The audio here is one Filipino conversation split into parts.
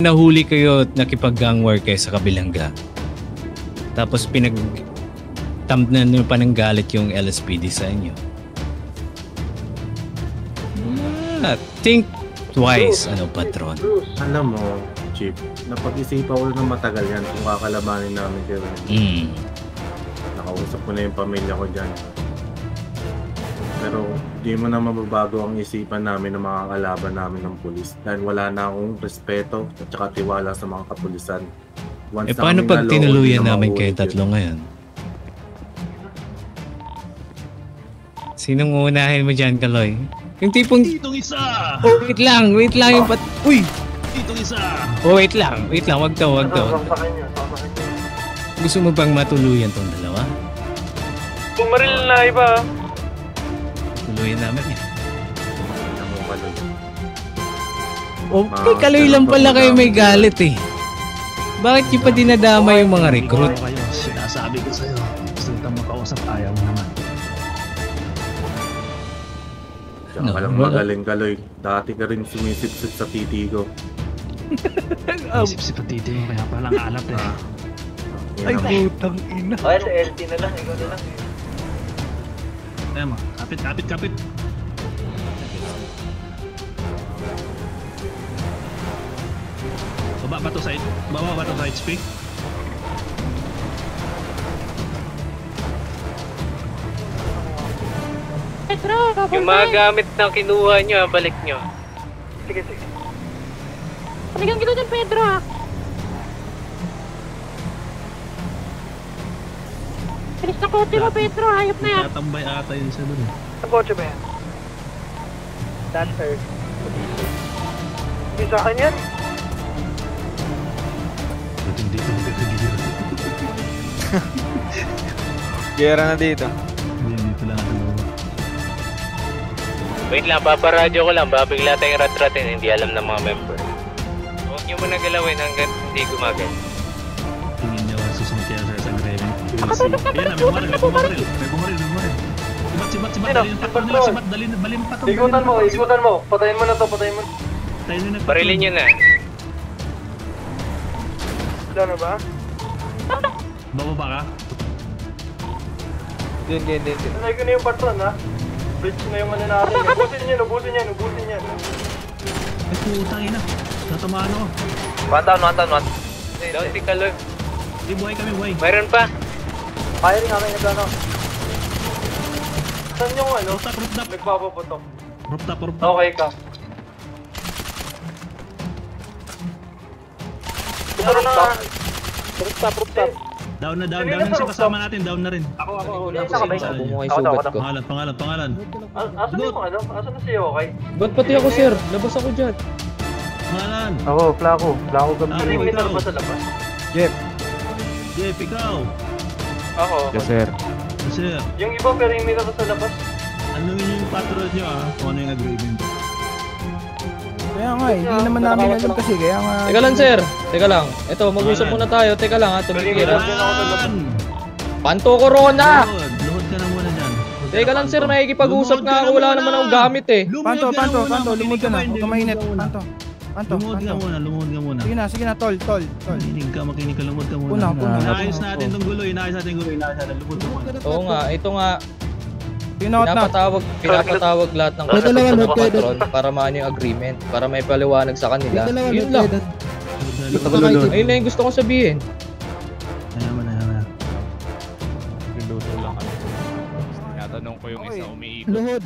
nahuli kayo at nakipag-gang war kayo sa kabilang gang. Tapos pinag tamnan nyo pa ng galit yung LSPD sa inyo. Ah, think twice, ano, patron. Alam mo, Chief, napag-isipan ko ng matagal yan kung kakalabanin namin kayo. Mm. Nakausap ko na yung pamilya ko dyan. Pero di mo na mababago ang isipan namin ng mga kalaban namin ng pulis dahil wala na akong respeto at saka tiwala sa mga kapulisan. Once Eh paano pag tinuluyan na namin kayo tatlo ngayon? Sinong uunahin mo dyan, Kaloy? Yung tipong... Ditong isa! Oh, wait lang, wait lang yung pat... Uy! Ditong isa! Oh, wait lang, wait lang, wag to, wag to. wag to. Gusto mo bang matuluyan tong dalawa? Bumaril na iba. Tuluyan namin Kaloy. Oh, kay Kaloy lang pala kayo may galit eh. Bakit niyo pa dinadama yung mga recruit? Sinasabi ko sa'yo. Gusto kita makausap, ayaw mo naman. Diyan No, ka lang magaling, Kaloy. Dati ka rin sumisipsip sa titigo. Isip si Patiti mo, kaya palang alat eh. Ah. Ay, putang ina. Okay, sa LT na lang. Ikaw na lang. Kaya mo, kapit, kapit, kapit. Baba ba to sa, baba ba to sa HP? Yung mga gamit na kinuha nyo, ah, balik nyo. Sige, sige. Panigang kita dyan, Pedro, ha? Bilis na kotse mo, Pedro. Hayop na yan. Tatambay ata yun siya dun eh. Ang kotse ba yan? Dancer. Hindi sa akin yan. Dating dito magkakagigil. Gera na dito. Hindi, dito lang ako. Wait lang, paparadyo ko lang. Babigla tayong rat-ratin. Hindi alam ng mga member. Huwag nyo muna galawin hanggang hindi gumagal. Ayan na, may bumaril, may bumaril. May bumaril, may bumaril. Sibat, sibat, sibat. Sino? Dali yung patron nila, sibat. Dali, bali yung. Ikutan mo, ikutan mo. Patayin mo na to, patayin mo. Tayo na yung Barilin nyo na. Wala na ba? Bababa ka? Din, din, din. Sanay ko na yung patron, ha? Bridge na yung ano natin. Ubusin niya, ubusin niya, ubusin niya. Ay, putang ina. Natamaan ako. One down, one down, one. Down si Kaloy. Di, buhay kami, buhay. Mayroon pa. Firing kami na plano. Saan yung ano? Rooftop, rooftop. Nagpapaputok. Rooftop, rooftop. Okay ka. Na nga. Rooftop, rooftop. Down na, down. Down na yung kasama natin. Down na rin. Ako, ako, ako. Ako, nga yung Ako, sugat ako, ko. Pangalan, pangalan, pangalan. Asan yung ano? Asan na si Yokai? Ba't pati ako, sir? Labas ako dyan. Pangalan. Ako, Flaco. Flaco gabi. Ano yung minor ba sa labas? Jeff. Jeff, ikaw. Ako. Yes, sir. Sir, Yung iba pero yung minor sa labas. ano yung patrol nyo ah? Kung ano yung agreement. Kaya nga, eh, hindi naman namin alam kasi. Kaya nga... Teka lang, sir. Teka lang. Ito, mag-usap muna tayo. Teka lang, ha. Tumikira. Pangalan! Panto Corona! Luhod, luhod ka na muna dyan. Teka lang, sir. Makikipag-usap nga ako. Wala naman akong gamit, eh. Panto, panto, panto, lumod ka na. Huwag ka mainit. Panto. Panto, Lumod ka muna, lumod ka muna. Sige na, sige na, tol, tol, tol. Makinig ka, makinig ka, lumod ka muna. Puna, puna. Inaayos natin tong gulo, inaayos natin gulo, inaayos natin. Lumod ka muna. Oo nga, ito nga. Tinaot na. Pinapatawag, pinapatawag lahat ng kasama ng patron para maano yung agreement. Para may paliwanag sa kanila. Yun lang. Ayun na yung gusto kong sabihin. Mo na. Niluto lang kami. Tinatanong ko yung isa umiikot. Luhod.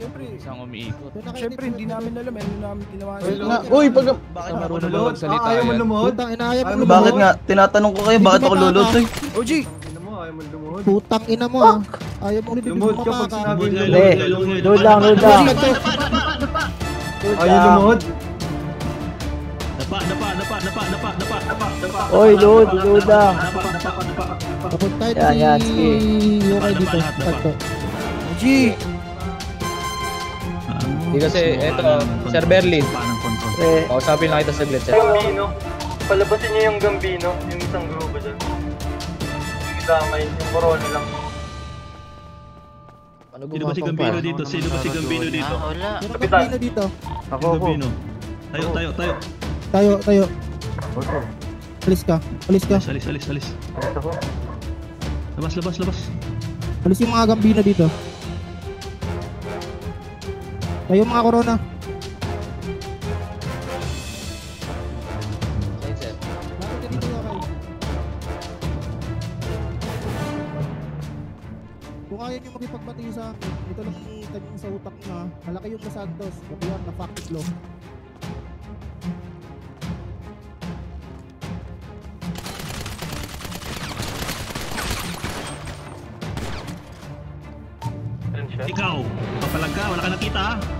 Siyempre. isang umiikot. Siyempre, hindi namin alam. Ano namin ginawa. Uy, pag... Bakit ako nalulog salita yan? Putang inaya mo Bakit nga? Tinatanong ko kayo, bakit ako lulutoy? OG! Putang ina mo ah. Ayaw mo rin lumod ka pag sinabi lumod. Load lang, load lang. Ayaw lumod. Dapa, dapa, dapa, dapa, dapa, dapa, dapa, dapa. Oy, load, load lang. Dapa, dapa, dapa. Papunta Yan, si yan, sige. Dapa, dito. lahat, Hindi kasi, eto, Sir. Berlin. Subukan ng control. Eh, Kausapin lang kita saglit, sir. Gambino. Palabasin niya yung Gambino, yung isang grupo dyan. Yung isama yun, yung corona lang. Ano Sino ba si Gambino dito? Sino ba si Gambino dito? wala. Sino ba dito? ako, ako. Gambino. Tayo, tayo, tayo. tayo, tayo. Alis ka, alis ka. Alis, alis, alis, alis. Labas, labas, labas. Alis yung mga gambino dito. Tayo mga corona. Kung ayaw nyo makipagbati sa akin, ito lang yung tanim sa utak nyo ha. Malaki yung Santos, kapiwan na factic law. Ikaw, papalag ka, wala ka nakita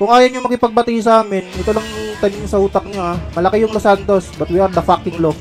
Kung ayaw nyo makipagbati sa amin, ito lang tanim sa utak nyo ha. Malaki yung Los Santos, but we are the fucking law.